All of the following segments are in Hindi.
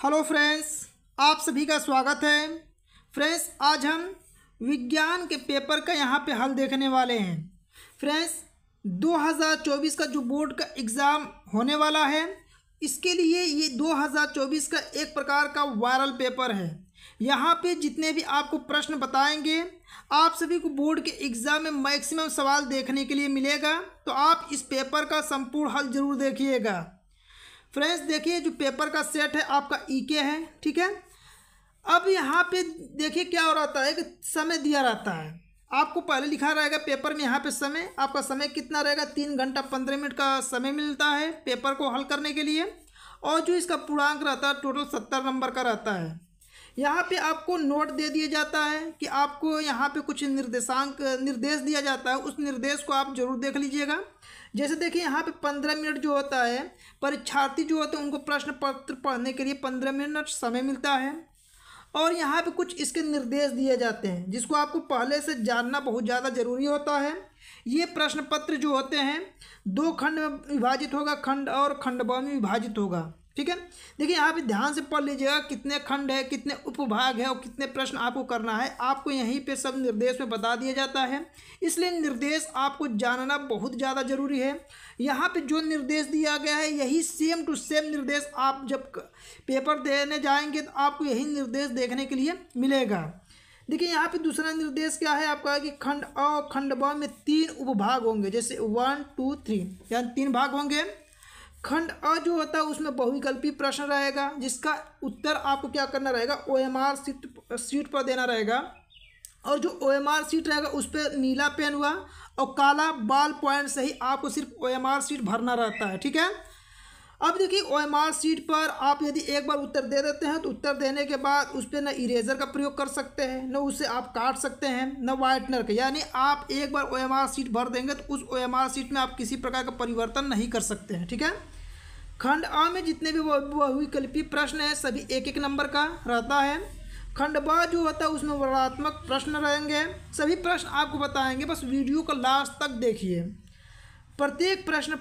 हेलो फ्रेंड्स आप सभी का स्वागत है। फ्रेंड्स आज हम विज्ञान के पेपर का यहाँ पे हल देखने वाले हैं। फ्रेंड्स 2024 का जो बोर्ड का एग्ज़ाम होने वाला है, इसके लिए ये 2024 का एक प्रकार का वायरल पेपर है। यहाँ पे जितने भी आपको प्रश्न बताएँगे, आप सभी को बोर्ड के एग्ज़ाम में मैक्सिमम सवाल देखने के लिए मिलेगा तो आप इस पेपर का संपूर्ण हल ज़रूर देखिएगा। फ्रेंड्स, देखिए जो पेपर का सेट है, आपका ई के है, ठीक है? अब यहाँ पे देखिए क्या हो रहा है कि समय दिया रहता है। आपको पहले लिखा रहेगा पेपर में यहाँ पे समय, आपका समय कितना रहेगा? तीन घंटा पंद्रह मिनट का समय मिलता है पेपर को हल करने के लिए। और जो इसका पूर्णांक रहता है टोटल सत्तर नंबर का रहता है। यहाँ पे आपको नोट दे दिया जाता है कि आपको यहाँ पे कुछ निर्देशांक, निर्देश दिया जाता है। उस निर्देश को आप ज़रूर देख लीजिएगा। जैसे देखिए, यहाँ पे पंद्रह मिनट जो होता है, परीक्षार्थी जो होते हैं, उनको प्रश्न पत्र पढ़ने के लिए पंद्रह मिनट समय मिलता है। और यहाँ पे कुछ इसके निर्देश दिए जाते हैं, जिसको आपको पहले से जानना बहुत ज़्यादा ज़रूरी होता है। ये प्रश्न पत्र जो होते हैं, दो खंड में विभाजित होगा, खंड और खंड में विभाजित होगा। ठीक है? देखिए यहाँ पे ध्यान से पढ़ लीजिएगा कितने खंड है, कितने उपभाग है और कितने प्रश्न आपको करना है। आपको यहीं पे सब निर्देश में बता दिया जाता है। इसलिए निर्देश आपको जानना बहुत ज़्यादा ज़रूरी है। यहाँ पे जो निर्देश दिया गया है, यही सेम टू सेम निर्देश आप जब पेपर देने जाएँगे तो आपको यही निर्देश देखने के लिए मिलेगा। देखिए, यहाँ पे दूसरा निर्देश क्या है? आपका कि खंड अ खंड ब में तीन उपभाग होंगे, जैसे वन टू थ्री यानी तीन भाग होंगे। खंड अ जो होता है, उसमें बहुविकल्पी प्रश्न रहेगा, जिसका उत्तर आपको क्या करना रहेगा? O M R sheet sheet पर देना रहेगा। और जो ओ एम आर सीट रहेगा, उस पर नीला पेन हुआ और काला बाल पॉइंट से ही आपको सिर्फ़ ओ एम आर सीट भरना रहता है, ठीक है? अब देखिए ओ एम आर सीट पर आप यदि एक बार उत्तर दे देते हैं तो उत्तर देने के बाद उस पर न इरेजर का प्रयोग कर सकते हैं, न उसे आप काट सकते हैं, न वाइटनर का। यानी आप एक बार ओ एम आर सीट भर देंगे तो उस ओ एम आर सीट में आप किसी प्रकार का परिवर्तन नहीं कर सकते हैं, ठीक है? खंड अ में जितने भी बहुविकल्पी प्रश्न हैं, सभी एक एक नंबर का रहता है। खंड ब जो होता है, उसमें वर्णात्मक प्रश्न रहेंगे। सभी प्रश्न आपको बताएँगे, बस वीडियो को लास्ट तक देखिए। प्रत्येक प्रश्न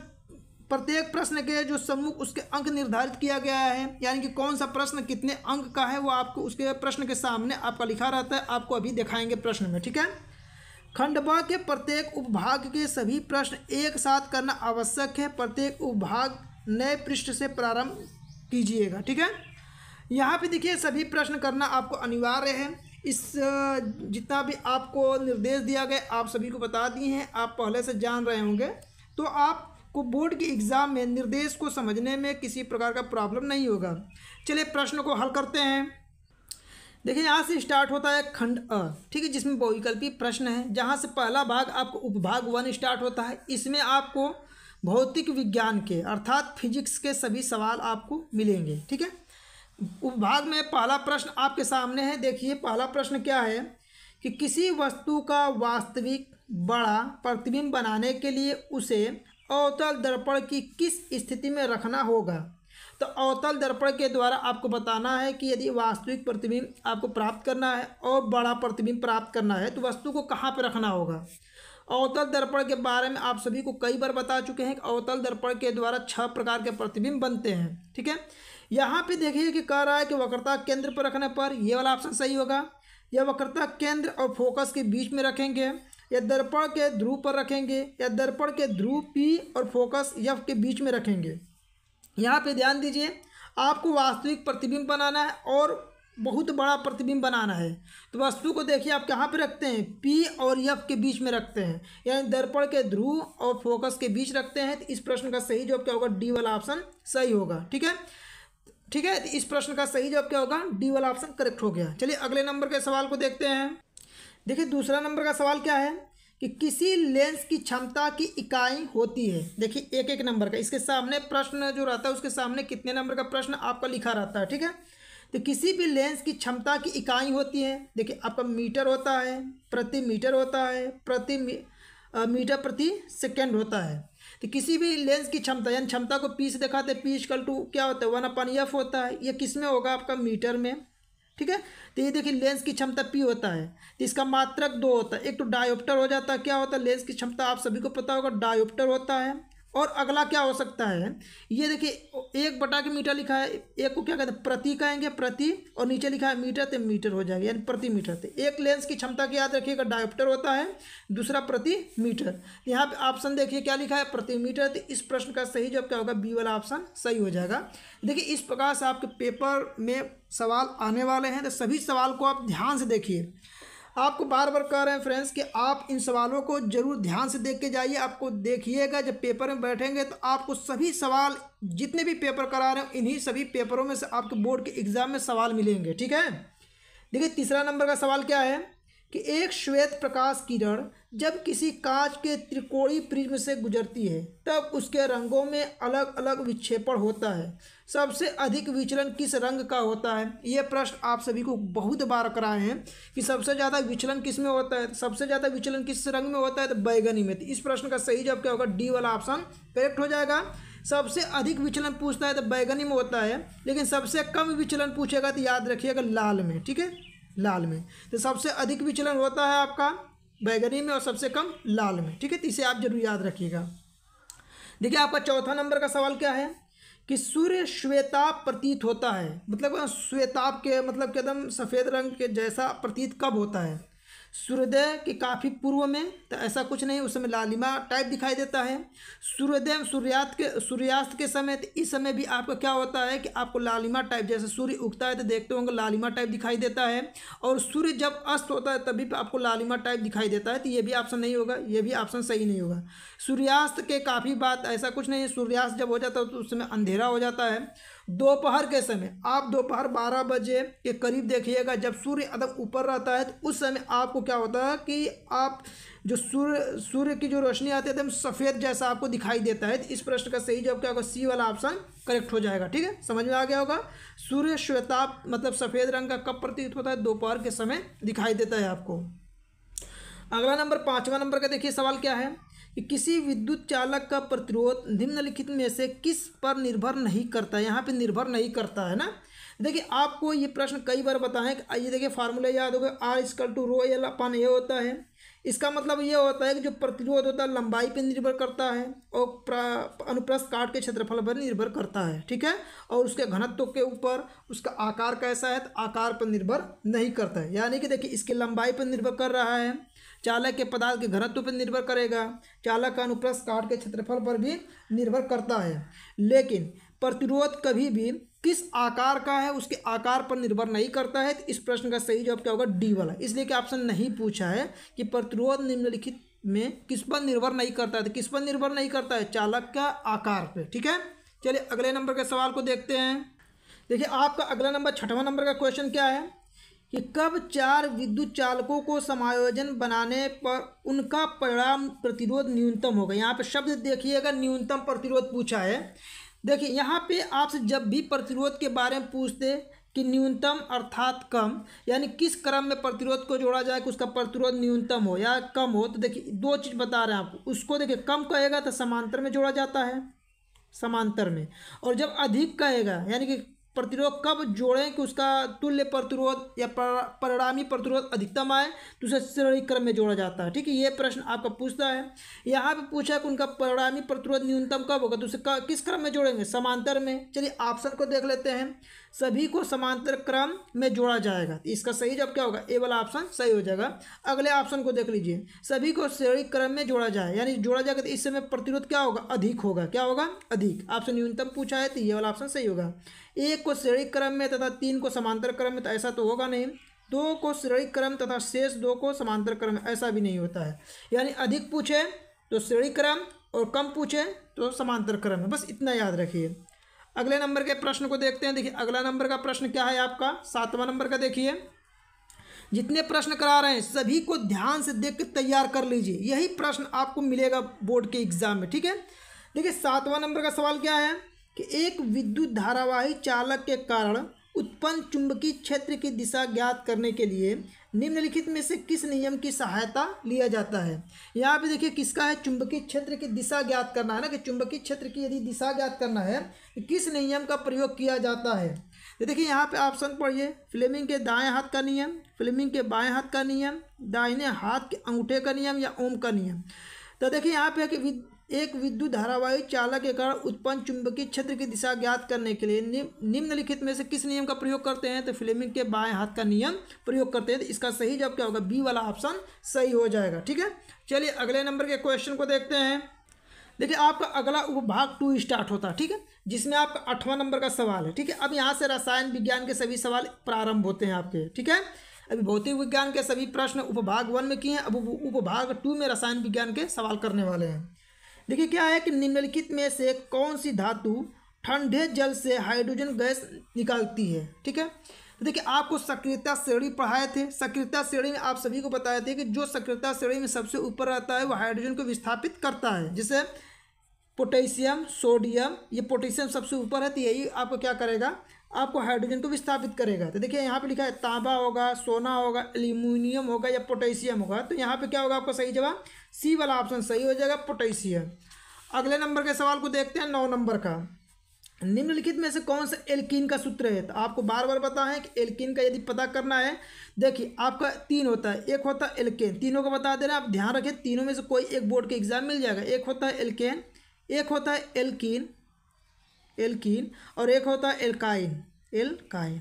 प्रत्येक प्रश्न के जो सम्मुख उसके अंक निर्धारित किया गया है, यानी कि कौन सा प्रश्न कितने अंक का है, वो आपको उसके प्रश्न के सामने आपका लिखा रहता है, आपको अभी दिखाएँगे प्रश्न में, ठीक है? खंड ब के प्रत्येक उपभाग के सभी प्रश्न एक साथ करना आवश्यक है, प्रत्येक उपभाग नए पृष्ठ से प्रारंभ कीजिएगा, ठीक है? यहाँ पे देखिए, सभी प्रश्न करना आपको अनिवार्य है। इस, जितना भी आपको निर्देश दिया गया, आप सभी को बता दिए हैं, आप पहले से जान रहे होंगे। तो आपको बोर्ड के एग्ज़ाम में, निर्देश को समझने में किसी प्रकार का प्रॉब्लम नहीं होगा। चलिए प्रश्न को हल करते हैं। देखिए, यहाँ से स्टार्ट होता है खंड अ, ठीक है, जिसमें बहुविकल्पी प्रश्न है, जहाँ से पहला भाग आपको उपभाग वन स्टार्ट होता है। इसमें आपको भौतिक विज्ञान के, अर्थात फिजिक्स के सभी सवाल आपको मिलेंगे, ठीक है? उपभाग में पहला प्रश्न आपके सामने है। देखिए, पहला प्रश्न क्या है कि किसी वस्तु का वास्तविक बड़ा प्रतिबिंब बनाने के लिए उसे अवतल दर्पण की किस स्थिति में रखना होगा? तो अवतल दर्पण के द्वारा आपको बताना है कि यदि वास्तविक प्रतिबिंब आपको प्राप्त करना है और बड़ा प्रतिबिंब प्राप्त करना है तो वस्तु को कहाँ पर रखना होगा? अवतल दर्पण के बारे में आप सभी को कई बार बता चुके हैं कि अवतल दर्पण के द्वारा छह प्रकार के प्रतिबिंब बनते हैं, ठीक है? यहाँ पे देखिए कि कह रहा है कि वक्रता केंद्र पर रखने पर ये वाला ऑप्शन सही होगा। या वक्रता केंद्र और फोकस के बीच में रखेंगे। या दर्पण के ध्रुव पर रखेंगे, या दर्पण के ध्रुव पी और फोकस यफ के बीच में रखेंगे। यहाँ पे ध्यान दीजिए, आपको वास्तविक प्रतिबिंब बनाना है और बहुत बड़ा प्रतिबिंब बनाना है। तो वस्तु को देखिए, आप कहाँ पे रखते हैं? पी और यफ के बीच में रखते हैं। यानी दर्पण के ध्रुव और फोकस के बीच रखते हैं। तो इस प्रश्न का सही जवाब क्या होगा? डी वाला ऑप्शन सही होगा। ठीक है? ठीक है? तो इस प्रश्न का सही जवाब क्या होगा? डी वाला ऑप्शन करेक्ट हो गया। चलिए, अगले नंबर के सवाल को देखते हैं। देखिए, दूसरा नंबर का सवाल क्या है? कि किसी लेंस की क्षमता की इकाई होती है। देखिए एक एक नंबर का। इसके सामने प्रश्न जो रहता है, उसके सामने कितने नंबर का प्रश्न आपका लिखा रहता है, ठीक है? तो किसी भी लेंस की क्षमता की इकाई होती है। देखिए, आपका मीटर होता है, प्रति मीटर होता है, प्रति मीटर प्रति सेकेंड होता है। तो किसी भी लेंस की क्षमता, यानी क्षमता को पी से दिखाते, पी इजकल टू क्या होता है? वन अपन एफ़ होता है। ये किसमें होगा आपका मीटर में? ठीक है? तो ये देखिए लेंस की क्षमता पी होता है। तो इसका मात्रक दो होता है। एक तो डायोप्टर हो जाता है। क्या होता है? लेंस की क्षमता आप सभी को पता होगा डायोप्टर होता है। और अगला क्या हो सकता है? ये देखिए, एक बटा के मीटर लिखा है, एक को क्या कहते हैं? प्रति कहेंगे, प्रति, और नीचे लिखा है मीटर तो मीटर हो जाएगा, यानी प्रति मीटर। तो एक लेंस की क्षमता की याद रखिएगा डायोप्टर होता है, दूसरा प्रति मीटर। यहाँ पे ऑप्शन देखिए, क्या लिखा है? प्रति मीटर। तो इस प्रश्न का सही जवाब क्या होगा? बी वाला ऑप्शन सही हो जाएगा। देखिए, इस प्रकार से आपके पेपर में सवाल आने वाले हैं तो सभी सवाल को आप ध्यान से देखिए। आपको बार बार कह रहे हैं फ्रेंड्स कि आप इन सवालों को ज़रूर ध्यान से देख के जाइए। आपको देखिएगा, जब पेपर में बैठेंगे तो आपको सभी सवाल, जितने भी पेपर करा रहे हैं, इन्हीं सभी पेपरों में से आपके बोर्ड के एग्ज़ाम में सवाल मिलेंगे, ठीक है? देखिए, तीसरा नंबर का सवाल क्या है? कि एक श्वेत प्रकाश किरण जब किसी कांच के त्रिकोणीय प्रिज्म से गुजरती है, तब उसके रंगों में अलग अलग विक्षेपण होता है। सबसे अधिक विचलन किस रंग का होता है? ये प्रश्न आप सभी को बहुत बार कराए हैं कि सबसे ज़्यादा विचलन किसमें होता है? सबसे ज़्यादा विचलन किस रंग में होता है? तो बैगनी में। तो इस प्रश्न का सही जवाब क्या होगा? डी वाला ऑप्शन करेक्ट हो जाएगा। सबसे अधिक विचलन पूछता है तो बैगनी में होता है, लेकिन सबसे कम विचलन पूछेगा तो याद रखिएगा लाल में, ठीक है? लाल में। तो सबसे अधिक विचलन होता है आपका बैगनी में और सबसे कम लाल में। ठीक है तो इसे आप ज़रूर याद रखिएगा। देखिए, आपका चौथा नंबर का सवाल क्या है? कि सूर्य श्वेताप प्रतीत होता है। मतलब श्वेताप के मतलब एकदम सफ़ेद रंग के जैसा प्रतीत कब होता है? सूर्योदय के काफ़ी पूर्व में तो ऐसा कुछ नहीं, उस समय लालिमा टाइप दिखाई देता है। सूर्योदय, सूर्यास्त के सूर्यास्त के समय तो इस समय भी आपका क्या होता है कि आपको लालिमा टाइप जैसे सूर्य उगता है तो देखते होंगे लालिमा टाइप दिखाई देता है। और सूर्य जब अस्त होता है, तभी आपको लालिमा टाइप दिखाई देता है तो ये भी ऑप्शन नहीं होगा, ये भी ऑप्शन सही नहीं होगा। सूर्यास्त के काफ़ी बात, ऐसा कुछ नहीं है, सूर्यास्त जब हो जाता है तो उस समय अंधेरा हो जाता है। दोपहर के समय। आप दोपहर बारह बजे के करीब देखिएगा, जब सूर्य एकदम ऊपर रहता है तो उस समय आपको क्या होता है कि आप जो सूर्य सूर्य की जो रोशनी आती है, एकदम सफ़ेद जैसा आपको दिखाई देता है। तो इस प्रश्न का सही जवाब क्या होगा? सी वाला ऑप्शन करेक्ट हो जाएगा, ठीक है? समझ में आ गया होगा? सूर्य श्वेताप मतलब सफ़ेद रंग का कब प्रतीत होता है? दोपहर के समय दिखाई देता है आपको। अगला नंबर पाँचवा नंबर का देखिए सवाल क्या है? किसी विद्युत चालक का प्रतिरोध निम्नलिखित में से किस पर निर्भर नहीं करता यहाँ पे निर्भर नहीं करता है ना? देखिए, आपको ये प्रश्न कई बार बताएँ कि ये देखिए, फार्मूला याद होगा R is equal to row L अपन ये होता है। इसका मतलब ये होता है कि जो प्रतिरोध होता है, लंबाई पर निर्भर करता है और अनुप्रस्थ काट के क्षेत्रफल पर निर्भर करता है, ठीक है? और उसके घनत्व के ऊपर उसका आकार कैसा है? तो आकार पर निर्भर नहीं करता है। यानी कि देखिए, इसकी लंबाई पर निर्भर कर रहा है। चालक के पदार्थ के घनत्व पर निर्भर करेगा। चालक का अनुप्रस्थ काट के क्षेत्रफल पर भी निर्भर करता है। लेकिन प्रतिरोध कभी भी किस आकार का है, उसके आकार पर निर्भर नहीं करता है। तो इस प्रश्न का सही जवाब क्या होगा? डी वाला। इसलिए कि ऑप्शन नहीं पूछा है कि प्रतिरोध निम्नलिखित में किस पर निर्भर नहीं करता है। तो किस पर निर्भर नहीं करता है? चालक का आकार पर ठीक है? चलिए अगले नंबर के सवाल को देखते हैं। देखिए, आपका अगला नंबर छठवां नंबर का क्वेश्चन क्या है? कि कब चार विद्युत चालकों को समायोजन बनाने पर उनका परिणाम प्रतिरोध न्यूनतम होगा? यहाँ पे शब्द देखिएगा न्यूनतम प्रतिरोध पूछा है, देखिए, यहाँ पे आपसे जब भी प्रतिरोध के बारे में पूछते कि न्यूनतम अर्थात कम, यानी किस क्रम में प्रतिरोध को जोड़ा जाए कि उसका प्रतिरोध न्यूनतम हो या कम हो तो देखिए, दो चीज़ बता रहे हैं आपको। उसको देखिए, कम कहेगा तो समांतर में जोड़ा जाता है, समांतर में। और जब अधिक कहेगा, यानी कि प्रतिरोध कब जोड़ें कि उसका तुल्य प्रतिरोध या परिणामी प्रतिरोध अधिकतम आए? तो उसे श्रेणी क्रम में जोड़ा जाता है। ठीक है, ये प्रश्न आपका पूछता है। यहाँ पे पूछा है कि उनका परिणामी प्रतिरोध न्यूनतम कब होगा? तो उसे किस क्रम में जोड़ेंगे? समांतर में। चलिए ऑप्शन को देख लेते हैं। सभी को समांतर क्रम में जोड़ा जाएगा। इसका सही जब क्या होगा? ए वाला ऑप्शन सही हो जाएगा। अगले ऑप्शन को देख लीजिए। सभी को श्रेणी क्रम में जोड़ा जाए, यानी जोड़ा जाएगा तो इस समय प्रतिरोध क्या होगा? अधिक होगा। क्या होगा? अधिक। ऑप्शन न्यूनतम पूछा है तो ये वाला ऑप्शन सही होगा। एक को श्रेणी क्रम में तथा तीन को समांतर क्रम में तो ऐसा तो होगा नहीं। दो को श्रेणी क्रम तथा शेष दो को समांतर क्रम ऐसा भी नहीं होता है। यानी अधिक पूछे तो श्रेणी क्रम और कम पूछे तो समांतर क्रम है बस इतना याद रखिए। अगले नंबर के प्रश्न को देखते हैं। देखिए, अगला नंबर का प्रश्न क्या है आपका? सातवां नंबर का देखिए। जितने प्रश्न करा रहे हैं, सभी को ध्यान से देख तैयार कर लीजिए। यही प्रश्न आपको मिलेगा बोर्ड के एग्ज़ाम में, ठीक है? देखिए, सातवां नंबर का सवाल क्या है कि एक विद्युत धारावाही चालक के कारण उत्पन्न चुंबकीय क्षेत्र की दिशा ज्ञात करने के लिए निम्नलिखित में से किस नियम की सहायता लिया जाता है? यहाँ पे देखिए, किसका है? चुंबकीय क्षेत्र की दिशा ज्ञात करना है ना, कि चुंबकीय क्षेत्र की यदि दिशा ज्ञात करना है तो किस नियम का प्रयोग किया जाता है? तो देखिए, यहाँ पे ऑप्शन पढ़िए। फ्लेमिंग के दाएँ हाथ का नियम, फ्लेमिंग के बाएँ हाथ का नियम, दाहिने हाथ के अंगूठे का नियम या ओम का नियम। तो देखिए, यहाँ पे कि एक विद्युत धारावाही चालक के कारण उत्पन्न चुंबकीय क्षेत्र की दिशा ज्ञात करने के लिए निम्नलिखित में से किस नियम का प्रयोग करते हैं? तो फ्लेमिंग के बाएँ हाथ का नियम प्रयोग करते हैं। तो इसका सही जवाब क्या होगा? बी वाला ऑप्शन सही हो जाएगा, ठीक है? चलिए अगले नंबर के क्वेश्चन को देखते हैं। देखिए, आपका अगला उपभाग टू स्टार्ट होता है, ठीक है? जिसमें आपका आठवां नंबर का सवाल है, ठीक है? अब यहाँ से रसायन विज्ञान के सभी सवाल प्रारंभ होते हैं आपके, ठीक है? अभी भौतिक विज्ञान के सभी प्रश्न उपभाग वन में किए हैं, अब उपभाग टू में रसायन विज्ञान के सवाल करने वाले हैं। देखिए, क्या है कि निम्नलिखित में से कौन सी धातु ठंडे जल से हाइड्रोजन गैस निकालती है? ठीक है? तो देखिए, आपको सक्रियता श्रेणी पढ़ाए थे। सक्रियता श्रेणी में आप सभी को बताए थे कि जो सक्रियता श्रेणी में सबसे ऊपर रहता है, वो हाइड्रोजन को विस्थापित करता है। जिसे पोटेशियम, सोडियम, ये पोटेशियम सबसे ऊपर है तो यही आपको क्या करेगा? आपको हाइड्रोजन को विस्थापित करेगा। तो देखिए, यहाँ पे लिखा है, तांबा होगा, सोना होगा, एल्यूमिनियम होगा या पोटेशियम होगा। तो यहाँ पे क्या होगा आपका सही जवाब? सी वाला ऑप्शन सही हो जाएगा, पोटेशियम। अगले नंबर के सवाल को देखते हैं, नौ नंबर का। निम्नलिखित में से कौन सा एल्किन का सूत्र है? तो आपको बार बार पता है कि एल्किन का यदि पता करना है, देखिए, आपका तीन होता है। एक होता है एल्केन। तीनों को बता देना, आप ध्यान रखें, तीनों में से कोई एक बोर्ड के एग्ज़ाम मिल जाएगा। एक होता है एल्केन एक होता है एल्किन एल्किन, और एक होता है एल्काइन एल्काइन।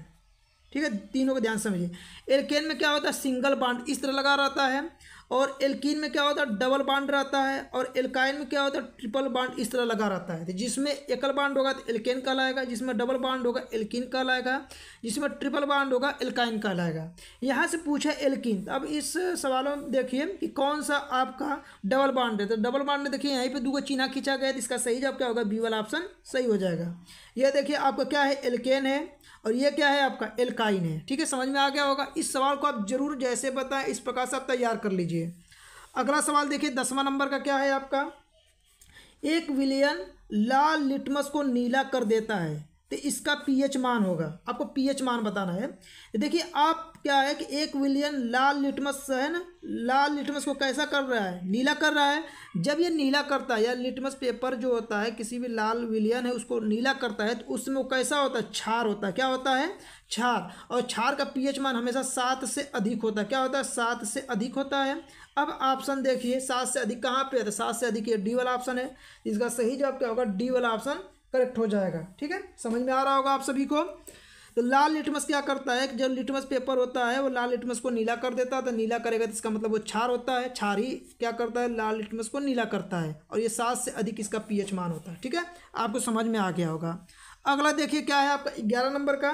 ठीक है, तीनों को ध्यान समझिए। एल्केन में क्या होता है? सिंगल बाड इस तरह लगा रहता है। और एल्कीन में क्या होता है? डबल बाड रहता है और एल्काइन में क्या होता है? ट्रिपल बाड इस तरह लगा रहता है। तो जिसमें एकल बाड होगा तो एल्केन कहलाएगा, जिसमें डबल बाड होगा एल्किन कहलाएगा, जिसमें ट्रिपल बाड होगा एल्काइन कहलाएगा। यहाँ से पूछा एल्किन। अब इस सवालों में देखिए कि कौन सा आपका डबल बाड है? तो डबल बाड में देखिए, यहीं पर दो चिन्ह खींचा गया तो इसका सही जवाब क्या होगा? बी वाला ऑप्शन सही हो जाएगा। यह देखिए आपका क्या है एल्केन है और ये क्या है आपका एल्काइन है। ठीक है, समझ में आ गया होगा। इस सवाल को आप ज़रूर जैसे बताएँ, इस प्रकार से आप तैयार कर लीजिए। अगला सवाल देखिए, दसवां नंबर का क्या है आपका? एक विलियन लाल लिटमस को नीला कर देता है। तो इसका पीएच मान होगा। आपको पीएच मान बताना है। देखिए, आप क्या है कि एक विलियन लाल लिटमस है ना? लाल लिटमस को कैसा कर रहा है? नीला कर रहा है। जब ये नीला करता है या लिटमस पेपर जो होता है, किसी भी लाल विलियन है, उसको नीला करता है तो उसमें कैसा होता है? छार होता है। क्या होता है? छार और छार का पीएच मान हमेशा सात से अधिक होता है। क्या होता है? सात से अधिक होता है। अब ऑप्शन देखिए, सात से अधिक कहाँ पे है? तो सात से अधिक ये डी वाला ऑप्शन है। इसका सही जवाब क्या होगा? डी वाला ऑप्शन करेक्ट हो जाएगा, ठीक है? समझ में आ रहा होगा आप सभी को? तो लाल लिटमस क्या करता है? जब लिटमस पेपर होता है, वो लाल लिटमस को नीला कर देता है तो नीला करेगा तो इसका मतलब वो छार होता है। छार ही क्या करता है? लाल लिटमस को नीला करता है, और ये सात से अधिक इसका पीएच मान होता है, ठीक है? आपको समझ में आ गया होगा। अगला देखिए, क्या है आपका? ग्यारह नंबर का,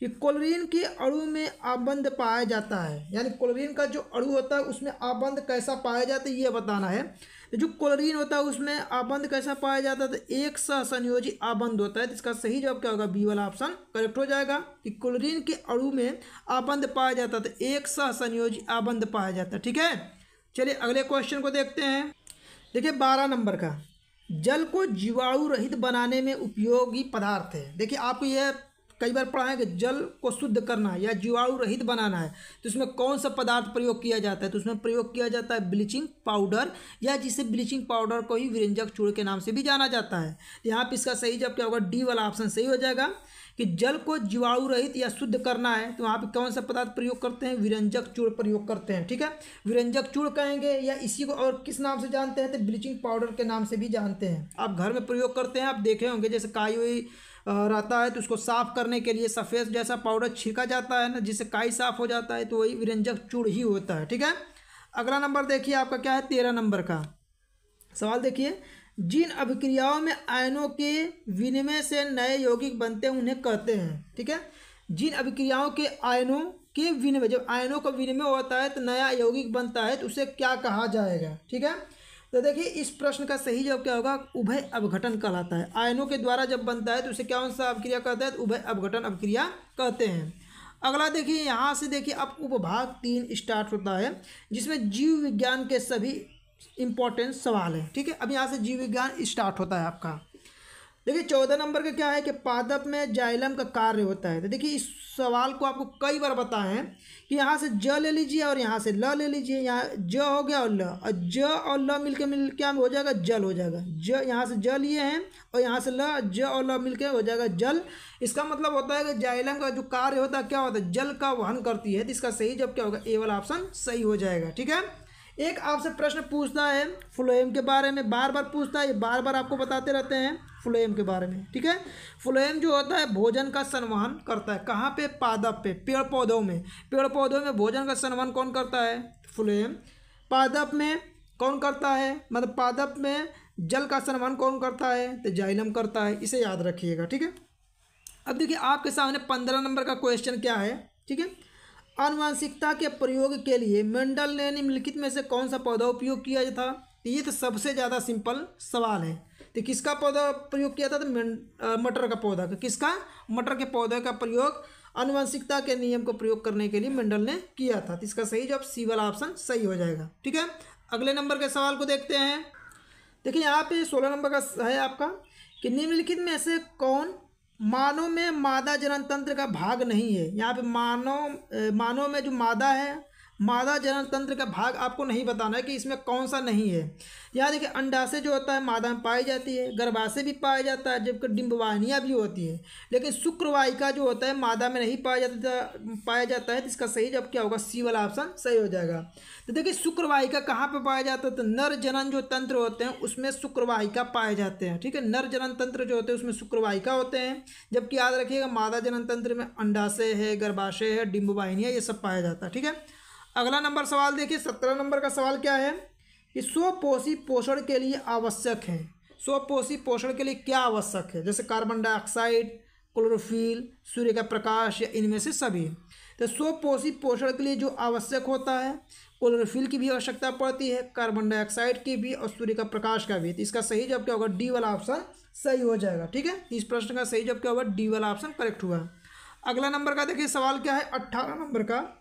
कि क्लोरीन के अणु में आबंध पाया जाता है। यानी क्लोरीन का जो अणु होता है, उसमें आबंध कैसा पाया जाता है, ये बताना है। जो क्लोरीन होता है उसमें आबंध कैसा पाया जाता है? तो एक सह संयोजी आबंध होता है तो इसका सही जवाब क्या होगा? बी वाला ऑप्शन करेक्ट हो जाएगा कि क्लोरीन के अणु में आबंध पाया जाता है तो एक सह संयोजी आबंध पाया जाता है, ठीक है? चलिए अगले क्वेश्चन को देखते हैं। देखिए बारह नंबर का, जल को जीवाणु रहित बनाने में उपयोगी पदार्थ है। देखिए आपको यह कई बार पढ़ा है कि जल को शुद्ध करना या जीवाणु रहित बनाना है तो उसमें कौन सा पदार्थ प्रयोग किया जाता है? तो उसमें प्रयोग किया जाता है ब्लीचिंग पाउडर या जिसे ब्लीचिंग पाउडर को ही व्यंजक चूड़ के नाम से भी जाना जाता है। यहाँ पर इसका सही जब क्या होगा? डी वाला ऑप्शन सही हो जाएगा कि जल को जीवाणु रहित या शुद्ध करना है तो वहाँ पे कौन सा पदार्थ प्रयोग करते हैं? विरंजक चूड़ प्रयोग करते हैं, ठीक है? विरंजक चूड़ कहेंगे या इसी को और किस नाम से जानते हैं? तो ब्लीचिंग पाउडर के नाम से भी जानते हैं। आप घर में प्रयोग करते हैं, आप देखे होंगे, जैसे काई रहता है तो उसको साफ़ करने के लिए सफ़ेद जैसा पाउडर छिड़का जाता है ना, जिससे काई साफ़ हो जाता है तो वही विरंजक चूड़ ही होता है, ठीक है? अगला नंबर देखिए, आपका क्या है? तेरह नंबर का। सवाल देखिए, जिन अभिक्रियाओं में आयनों के विनिमय से नए यौगिक बनते हैं, उन्हें कहते हैं, ठीक है? जिन अभिक्रियाओं के आयनों के विनिमय, जब आयनों का विनिमय होता है तो नया यौगिक बनता है तो उसे क्या कहा जाएगा, ठीक है? तो देखिए, इस प्रश्न का सही जवाब क्या होगा? उभय अवघटन कहलाता है। आयनों के द्वारा जब बनता है तो उसे क्या सा अभिक्रिया कहते है? तो उभय अवघटन अभिक्रिया कहते हैं। अगला देखिए, यहाँ से देखिए, अब उपभाग तीन स्टार्ट होता है, जिसमें जीव विज्ञान के सभी इम्पोर्टेंट सवाल हैं। ठीक है, अब यहाँ से जीव विज्ञान स्टार्ट होता है आपका। देखिए, चौदह नंबर का क्या है कि पादप में जाइलम का कार्य होता है। तो देखिए, इस सवाल को आपको कई बार बताए हैं कि यहाँ से ज ले लीजिए और यहाँ से ल ले लीजिए। यहाँ ज हो गया और ल। और ज और ल मिल के मिल क्या हो जाएगा? जल हो जाएगा। ज यहाँ से ज लिए हैं और यहाँ से ल, ज और ल मिल के हो जाएगा जल। इसका मतलब होता है कि जाइलम का जो कार्य होता है, क्या होता है? जल का वहन करती है। तो इसका सही जब क्या होगा? ए वाला ऑप्शन सही हो जाएगा। ठीक है? एक आपसे प्रश्न पूछता है, फ्लोएम के बारे में बार बार पूछता है, ये बार बार आपको बताते रहते हैं। फ्लोएम के बारे में, ठीक है? फ्लोएम जो होता है, भोजन का संवहन करता है। कहाँ पे? पादप पे, पेड़ पौधों में। पेड़ पौधों में भोजन का संवहन कौन करता है? फ्लोएम पादप में कौन करता है? मतलब पादप में जल का संवहन कौन करता है? तो जाइलम करता है, इसे याद रखिएगा, ठीक है? अब देखिए, आपके सामने पंद्रह नंबर का क्वेश्चन क्या है, ठीक है? आनुवंशिकता के प्रयोग के लिए मेंडल ने निम्नलिखित में से कौन सा पौधा उपयोग किया था? ये तो सबसे ज़्यादा सिंपल सवाल है। तो किसका पौधा प्रयोग किया था? तो मटर का पौधा का। किसका? मटर के पौधे का प्रयोग आनुवंशिकता के नियम को प्रयोग करने के लिए मेंडल ने किया था। तो इसका सही जवाब सी वाला ऑप्शन सही हो जाएगा। ठीक है? अगले नंबर के सवाल को देखते हैं। देखिए, यहाँ पे सोलह नंबर का है आपका कि निम्नलिखित में से कौन मानव में मादा जनन तंत्र का भाग नहीं है? यहाँ पे मानव मानव में जो मादा है मादा जनन तंत्र का भाग आपको नहीं बताना है कि इसमें कौन सा नहीं है। यहाँ देखिए, अंडाशय जो होता है, मादा में पाई जाती है, गर्भाशय भी पाया जाता है, जबकि डिम्बवाहिनियाँ भी होती है। लेकिन शुक्रवाहिका जो होता है, मादा में नहीं पाया जाता पाया जाता है तो इसका सही जब क्या होगा? सी वाला ऑप्शन सही हो जाएगा। तो देखिए, शुक्रवाहिका कहाँ पर पाया जाता है? तो नर जनन जो तंत्र होते हैं, उसमें शुक्रवाहिका पाए जाते हैं, ठीक है? नर जनन तंत्र जो होते हैं, उसमें शुक्रवाहिका होते हैं। जबकि याद रखिएगा, मादा जनन तंत्र में अंडाशय है, गर्भाशय है, डिम्बवाहिनियाँ, ये सब पाया जाता है, ठीक है? अगला नंबर सवाल देखिए, सत्रह नंबर का सवाल क्या है? कि स्वपोषी पोषण के लिए आवश्यक है। स्वपोषी पोषण के लिए क्या आवश्यक है? जैसे कार्बन डाइऑक्साइड, क्लोरोफिल, सूर्य का प्रकाश या इनमें से सभी। तो स्वपोषी पोषण के लिए जो आवश्यक होता है, क्लोरोफिल की भी आवश्यकता पड़ती है, कार्बन डाइऑक्साइड की भी और सूर्य का प्रकाश का भी। तो इसका सही जवाब क्या होगा? डी वाला ऑप्शन सही हो जाएगा, ठीक है? इस प्रश्न का सही जवाब क्या होगा? डी वाला ऑप्शन करेक्ट हुआ। अगला नंबर का देखिए, सवाल क्या है? अट्ठारह नंबर का।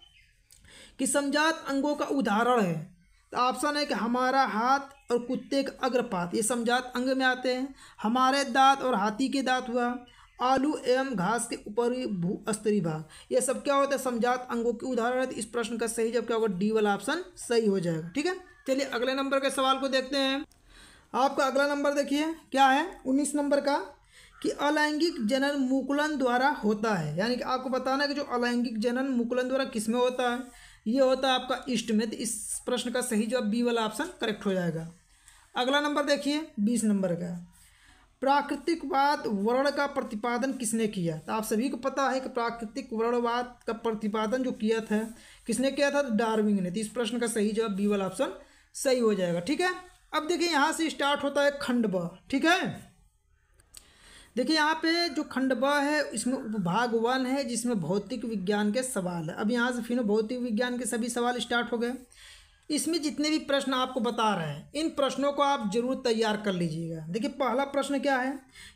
कि समझात अंगों का उदाहरण है। तो ऑप्शन है कि हमारा हाथ और कुत्ते का अग्रपात। ये समझात अंग में आते हैं। हमारे दांत और हाथी के दांत हुआ। आलू एवं घास के ऊपरी भू स्तरी भाग। ये सब क्या होता है? समझात अंगों के उदाहरण है। तो इस प्रश्न का सही जब क्या होगा? डी वाला ऑप्शन सही हो जाएगा। ठीक है? चलिए अगले नंबर के सवाल को देखते हैं। आपका अगला नंबर देखिए। क्या है? उन्नीस नंबर का। कि अलैंगिक जनन मुकुलन द्वारा होता है। यानी कि आपको बताना है कि जो अलैंगिक जनन मुकुलन द्वारा किसमें होता है? ये होता है आपका इष्ट में तो इस प्रश्न का सही जवाब बी वाला ऑप्शन करेक्ट हो जाएगा। अगला नंबर देखिए, बीस नंबर का। प्राकृतिकवाद वर्ण का प्रतिपादन किसने किया? तो आप सभी को पता है कि प्राकृतिक वर्णवाद का प्रतिपादन जो किया था, किसने किया था? तो डार्विंग ने। तो इस प्रश्न का सही जवाब बी वाला ऑप्शन सही हो जाएगा। ठीक है? अब देखिए, यहाँ से स्टार्ट होता है खंड ब ठीक है? देखिए, यहाँ पे जो खंड ब है, इसमें उपभाग वन है, जिसमें भौतिक विज्ञान के सवाल है। अब यहाँ से फिर भौतिक विज्ञान के सभी सवाल स्टार्ट हो गए। इसमें जितने भी प्रश्न आपको बता रहे हैं, इन प्रश्नों को आप ज़रूर तैयार कर लीजिएगा। देखिए, पहला प्रश्न क्या है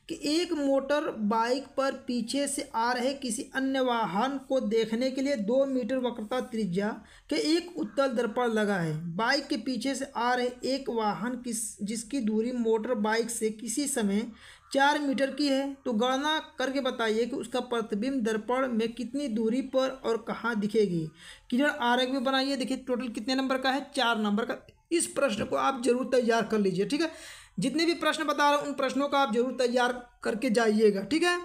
कि एक मोटर बाइक पर पीछे से आ रहे किसी अन्य वाहन को देखने के लिए दो मीटर वक्रता त्रिज्या के एक उत्तल दर्पण लगा है। बाइक के पीछे से आ रहे एक वाहन किस, जिसकी दूरी मोटर बाइक से किसी समय चार मीटर की है तो गणना करके बताइए कि उसका प्रतिबिंब दर्पण में कितनी दूरी पर और कहाँ दिखेगी। किरण आरेख भी बनाइए, देखिए टोटल कितने नंबर का है? चार नंबर का। इस प्रश्न को आप ज़रूर तैयार कर लीजिए, ठीक है? जितने भी प्रश्न बता रहे हैं, उन प्रश्नों को आप ज़रूर तैयार करके जाइएगा, ठीक है?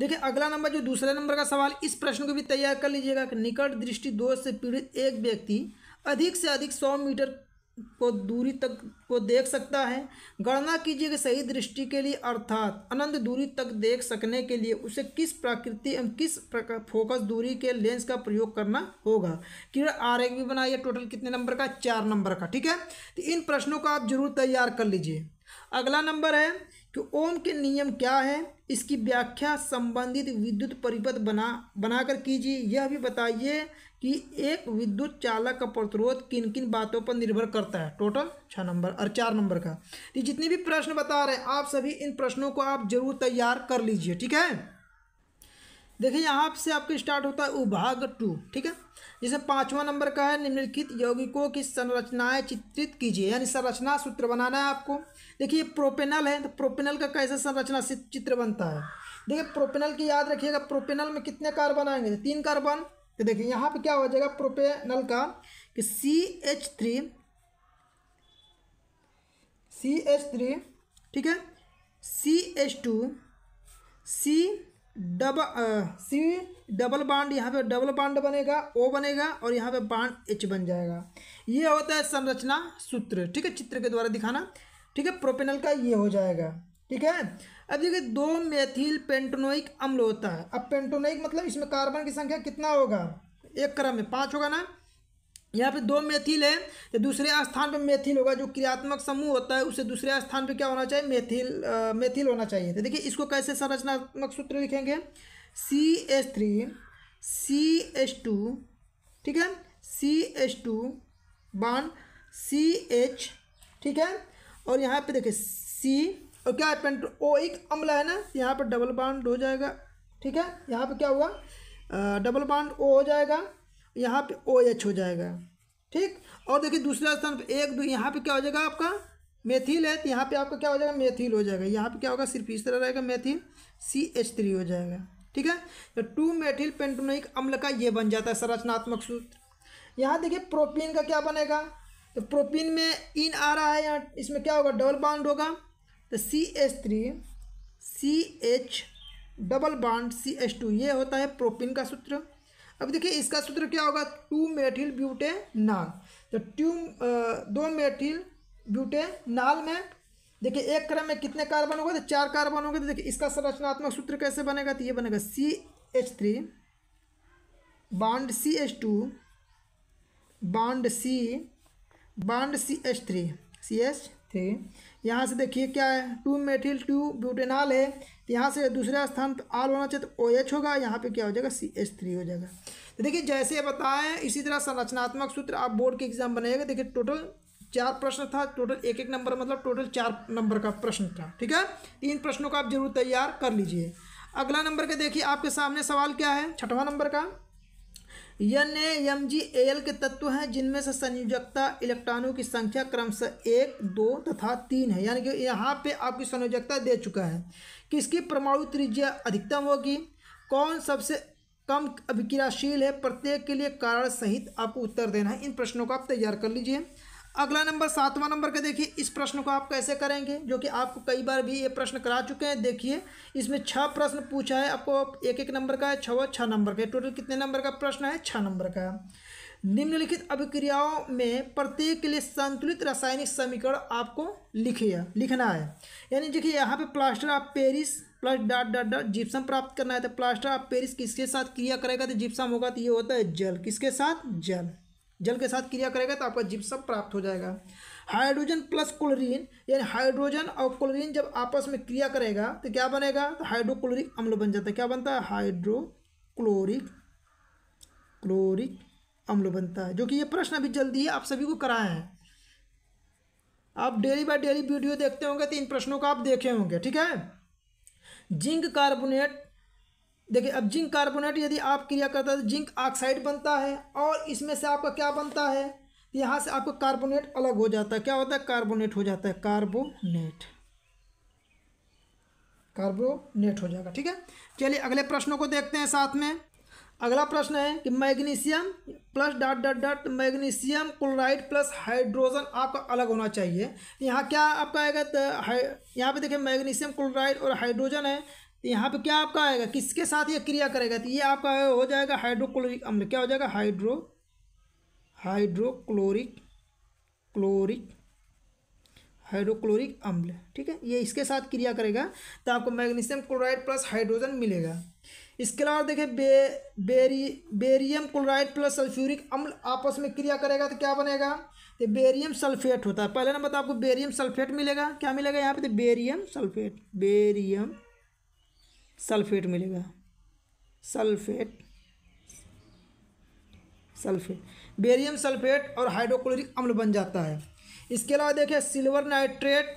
देखिए, अगला नंबर जो दूसरे नंबर का सवाल, इस प्रश्न को भी तैयार कर लीजिएगा कि निकट दृष्टि दोष से पीड़ित एक व्यक्ति अधिक से अधिक सौ मीटर को दूरी तक को देख सकता है। गणना कीजिए कि सही दृष्टि के लिए, अर्थात अनंत दूरी तक देख सकने के लिए उसे किस प्रकृति एवं किस प्रकार फोकस दूरी के लेंस का प्रयोग करना होगा। किरण आरेख भी बनाइए, टोटल कितने नंबर का? चार नंबर का, ठीक है? तो इन प्रश्नों को आप ज़रूर तैयार कर लीजिए। अगला नंबर है कि ओम के नियम क्या है? इसकी व्याख्या संबंधित विद्युत परिपथ बना, बनाकर कीजिए। यह भी बताइए कि एक विद्युत चालक का प्रतिरोध किन किन बातों पर निर्भर करता है? टोटल छः नंबर और चार नंबर का। तो जितने भी प्रश्न बता रहे हैं, आप सभी इन प्रश्नों को आप ज़रूर तैयार कर लीजिए, ठीक है? देखिए, यहाँ से आपके स्टार्ट होता है उभाग टू, ठीक है? जैसे पाँचवा नंबर का है, निम्नलिखित यौगिकों की संरचनाएँ चित्रित कीजिए, यानी संरचना सूत्र बनाना है आपको। देखिए प्रोपेनल है तो प्रोपेनल का कैसे संरचना चित्र बनता है? देखिए प्रोपेनल की याद रखिएगा प्रोपेनल में कितने कार्बन आएँगे? तीन कार्बन तो देखिए, यहाँ पे क्या हो जाएगा, प्रोपेनल का कि C H three C H three ठीक है? C H two C double C double bond यहाँ पे डबल बाड बनेगा ओ बनेगा और यहाँ पे बाड एच बन जाएगा। ये होता है संरचना सूत्र, ठीक है? चित्र के द्वारा दिखाना, ठीक है? प्रोपेनल का ये हो जाएगा, ठीक है? अब देखिए दो मेथिल पेंटोनोइक अम्ल होता है। अब पेंटोनोइक मतलब इसमें कार्बन की संख्या कितना होगा? एक क्रम में पाँच होगा ना? यहाँ पे दो मेथिल है तो दूसरे स्थान पे मेथिल होगा जो क्रियात्मक समूह होता है उसे दूसरे स्थान पे क्या होना चाहिए? मेथिल आ, मेथिल होना चाहिए। तो देखिए इसको कैसे संरचनात्मक सूत्र लिखेंगे? C H three C H two ठीक है? सी एच टू बान सी एच ठीक है? और यहाँ पे देखिए सी और क्या है, पेंट ओ, एक अम्ल है ना, यहाँ पर डबल बाड हो जाएगा, ठीक है? यहाँ पे क्या हुआ? डबल बाड ओ हो जाएगा, यहाँ पे ओ एच हो जाएगा, ठीक? और देखिए दूसरे स्थान पर एक, दो, यहाँ पे क्या हो जाएगा आपका? मेथिल है तो यहाँ पे आपका क्या हो जाएगा? मेथिल हो जाएगा। यहाँ पे क्या होगा? सिर्फ़ इस तरह रहेगा मेथिल सी एच थ्री हो जाएगा, ठीक है? तो टू मेथिल पेंटोनिक अम्ल का ये बन जाता है, संरचनात्मक सूत्र। यहाँ देखिए प्रोपीन का क्या बनेगा? तो प्रोपीन में इन आ रहा है, यहाँ इसमें क्या होगा? डबल बाउंड होगा। तो C H three C H double bond C H to ये होता है प्रोपीन का सूत्र। अब देखिए इसका सूत्र क्या होगा? टू मेथिल ब्यूटे नाल तो टू दो मेथिल ब्यूटे नाल में, देखिए एक क्रम में कितने कार्बन होगा? तो चार कार्बन होंगे। तो देखिए इसका संरचनात्मक सूत्र कैसे बनेगा? तो ये बनेगा सी एच थ्री बाड C H two bond C bond C H three C H three यहाँ से देखिए क्या है, टू मेथिल, टू ब्यूटेनाल है। तो यहाँ से दूसरे स्थान पर आल होना चाहिए तो ओ एच होगा, यहाँ पे क्या हो जाएगा सी एच थ्री हो जाएगा। तो देखिए, जैसे बताएँ इसी तरह संरचनात्मक सूत्र आप बोर्ड के एग्ज़ाम बनाएगा देखिए टोटल चार प्रश्न था टोटल एक एक नंबर मतलब टोटल चार नंबर का प्रश्न था, ठीक है? तीन प्रश्नों का आप ज़रूर तैयार कर लीजिए। अगला नंबर का देखिए, आपके सामने सवाल क्या है? छठवां नंबर का। एन एम जी एल के तत्व हैं, जिनमें से संयोजकता इलेक्ट्रॉनों की संख्या क्रमशः एक, दो तथा तीन है। यानी कि यहाँ पे आपकी संयोजकता दे चुका है। किसकी परमाणु त्रिज्या अधिकतम होगी? कौन सबसे कम अभिक्रियाशील है? प्रत्येक के लिए कारण सहित आपको उत्तर देना है। इन प्रश्नों को आप तैयार कर लीजिए। अगला नंबर सातवां नंबर का देखिए, इस प्रश्न को आप कैसे करेंगे? जो कि आपको कई बार भी ये प्रश्न करा चुके हैं, देखिए। इसमें छह प्रश्न पूछा है, आपको एक एक नंबर का है छः छः नंबर का टोटल कितने नंबर का प्रश्न है? छः नंबर का निम्नलिखित अभिक्रियाओं में प्रत्येक के लिए संतुलित रासायनिक समीकरण आपको लिखिए लिखना है। यानी देखिए, यहाँ पे plaster of Paris plus dot dot dot gypsum प्राप्त करना है। तो प्लास्टर ऑफ़ पेरिस किसके साथ क्रिया करेगा? तो जिप्सम होगा तो ये होता है जल। किसके साथ? जल। जल के साथ क्रिया करेगा तो आपका जिप्सम प्राप्त हो जाएगा। हाइड्रोजन प्लस क्लोरीन, यानी हाइड्रोजन और क्लोरीन जब आपस में क्रिया करेगा तो क्या बनेगा? तो हाइड्रोक्लोरिक अम्ल बन जाता है। क्या बनता है? हाइड्रोक्लोरिक, क्लोरिक अम्ल बनता है। जो कि ये प्रश्न अभी जल्दी ही, आप सभी को कराए हैं। आप डेली बाय डेली वीडियो देखते होंगे तो इन प्रश्नों को आप देखे होंगे, ठीक है? जिंक कार्बोनेट देखिए, अब जिंक कार्बोनेट यदि आप क्रिया करता है तो जिंक ऑक्साइड बनता है और इसमें से आपका क्या बनता है? यहाँ से आपका कार्बोनेट अलग हो जाता है। क्या होता है? कार्बोनेट हो जाता है। कार्बोनेट। कार्बोनेट हो जाएगा, ठीक है? चलिए, अगले प्रश्नों को देखते हैं साथ में। अगला प्रश्न है कि magnesium plus dot dot dot magnesium chloride plus hydrogen आपका अलग होना चाहिए। यहाँ क्या आपका आएगा? तो यहाँ पे देखिए, मैग्नीशियम क्लोराइड और हाइड्रोजन है। तो यहाँ पे क्या आपका आएगा? किसके साथ ये क्रिया करेगा? तो ये आपका हो जाएगा हाइड्रोक्लोरिक अम्ल। क्या हो जाएगा? हाइड्रो हाइड्रोक्लोरिक क्लोरिक हाइड्रोक्लोरिक अम्ल। ठीक है? ये इसके साथ क्रिया करेगा तो आपको मैग्नीशियम क्लोराइड प्लस हाइड्रोजन मिलेगा। इसके अलावा देखिए, बे, बेरी, बेरियम क्लोराइड प्लस सल्फ्यूरिक अम्ल आपस में क्रिया करेगा तो क्या बनेगा? तो बेरियम सल्फेट होता है। पहले नंबर तो आपको बेरियम सल्फेट मिलेगा। क्या मिलेगा यहाँ पे? तो बेरियम सल्फेट, बेरियम सल्फेट मिलेगा। सल्फेट। सल्फेट। बेरियम सल्फेट और हाइड्रोक्लोरिक अम्ल बन जाता है। इसके अलावा देखिए, सिल्वर नाइट्रेट,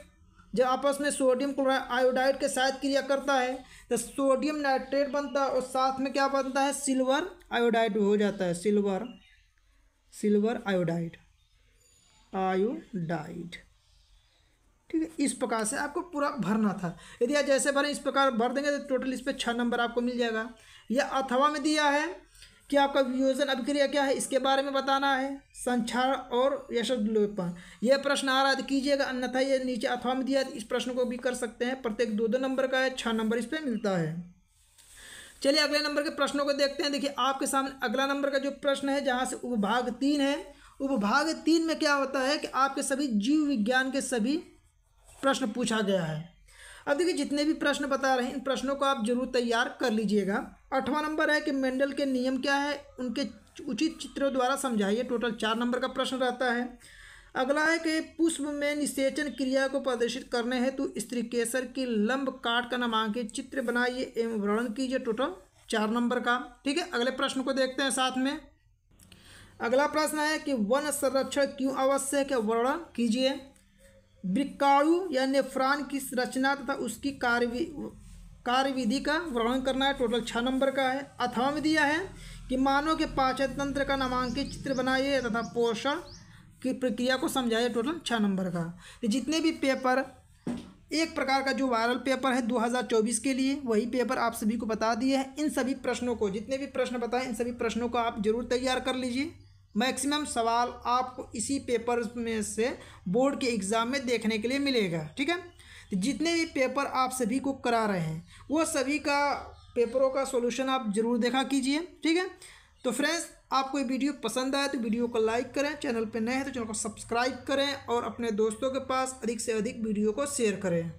जब आपस में सोडियम क्लोराइड आयोडाइड के साथ क्रिया करता है तो सोडियम नाइट्रेट बनता है और साथ में क्या बनता है? सिल्वर आयोडाइड हो जाता है। Silver silver iodide. आयोडाइड। ठीक है, इस प्रकार से आपको पूरा भरना था। यदि आप जैसे भरें, इस प्रकार भर देंगे तो टोटल इस पर छः नंबर आपको मिल जाएगा। या अथवा में दिया है कि आपका वियोजन अभिक्रिया क्या है, इसके बारे में बताना है। संचार और यशोपन यह प्रश्न आ रहा है तो कीजिएगा, अन्यथा ये नीचे अथवा में दिया इस प्रश्न को भी कर सकते हैं। प्रत्येक दो दो नंबर का है छः नंबर इस पर मिलता है। चलिए, अगले नंबर के प्रश्नों को देखते हैं। देखिए, आपके सामने अगला नंबर का जो प्रश्न है, जहाँ से उपभाग तीन है। उपभाग तीन में क्या होता है कि आपके सभी जीव विज्ञान के सभी प्रश्न पूछा गया है। अब देखिए, जितने भी प्रश्न बता रहे हैं, इन प्रश्नों को आप ज़रूर तैयार कर लीजिएगा। आठवां नंबर है कि मेंडल के नियम क्या है, उनके उचित चित्रों द्वारा समझाइए। टोटल चार नंबर का प्रश्न रहता है। अगला है कि पुष्प में निषेचन क्रिया को प्रदर्शित करने हेतु स्त्री केसर की लंब काट का नामांकित चित्र बनाइए एवं वर्णन कीजिए टोटल चार नंबर का। ठीक है, अगले प्रश्न को देखते हैं साथ में। अगला प्रश्न है कि वन संरक्षण क्यों आवश्यक है, वर्णन कीजिए। वृक्काणु या नेफ्रान की रचना तथा उसकी कार्य कार्यविधि का वर्णन करना है। टोटल छः नंबर का है। अथवा में दिया है कि मानव के पाचन तंत्र का नामांकित चित्र बनाइए तथा पोषण की प्रक्रिया को समझाइए। टोटल छः नंबर का। तो जितने भी पेपर, एक प्रकार का जो वायरल पेपर है 2024 के लिए, वही पेपर आप सभी को बता दिए हैं। इन सभी प्रश्नों को, जितने भी प्रश्न बताए, इन सभी प्रश्नों को आप ज़रूर तैयार कर लीजिए। मैक्सिमम सवाल आपको इसी पेपर में से बोर्ड के एग्ज़ाम में देखने के लिए मिलेगा, ठीक है? तो जितने भी पेपर आप सभी को करा रहे हैं, वो सभी का पेपरों का सॉल्यूशन आप ज़रूर देखा कीजिए, ठीक है? तो फ्रेंड्स आपको ये वीडियो पसंद आए तो वीडियो को लाइक करें चैनल पर नए हैं तो चैनल को सब्सक्राइब करें और अपने दोस्तों के पास अधिक से अधिक वीडियो को शेयर करें।